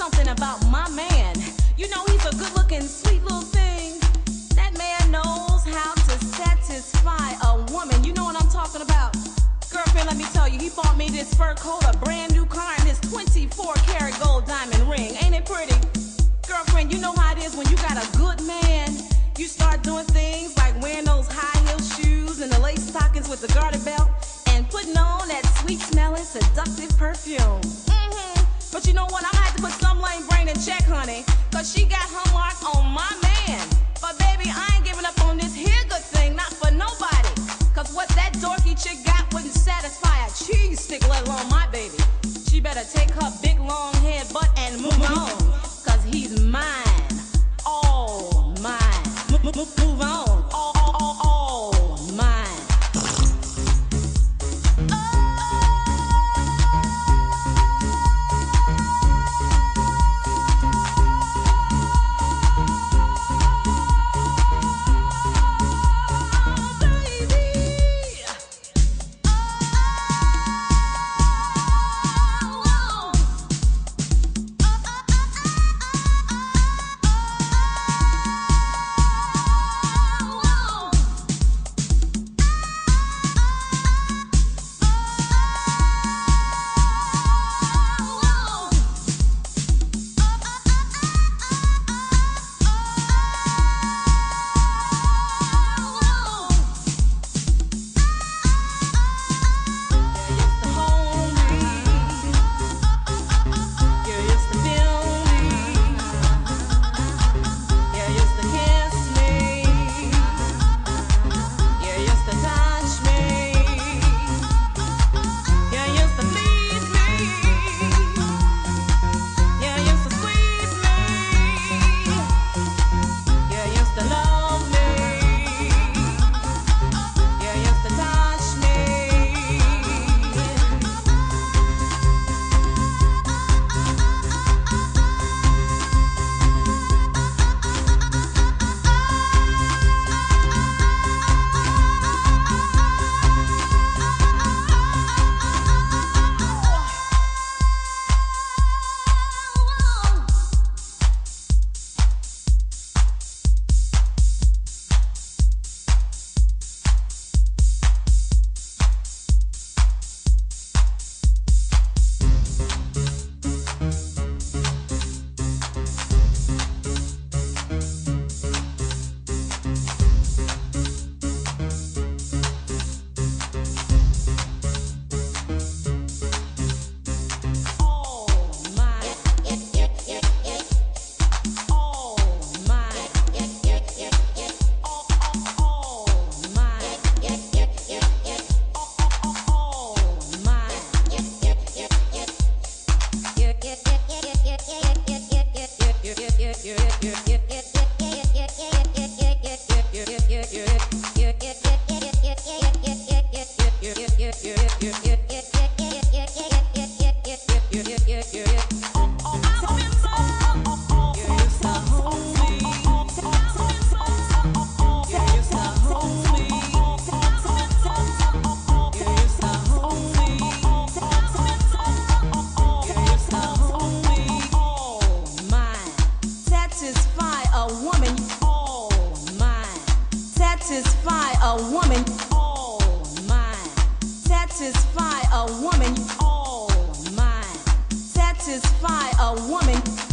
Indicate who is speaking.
Speaker 1: something about my man. You know he's a good looking, sweet little thing. That man knows how to satisfy a woman. You know what I'm talking about. Girlfriend, let me tell you, he bought me this fur coat, a brand new car, and his 24 karat gold diamond ring. Ain't it pretty? Girlfriend, you know how it is when you got a good man. You start doing things like wearing those high heel shoes and the lace stockings with the garter belt and putting on that sweet smelling, seductive perfume. Mm -hmm. But you know what? Gonna have to put some lame brain in check, honey. Cause she got her mark on my man. But baby, I ain't giving up on this yeah, yeah, yeah. Oh Satisfy a woman oh all mine. Satisfy a woman all mine. Satisfy a woman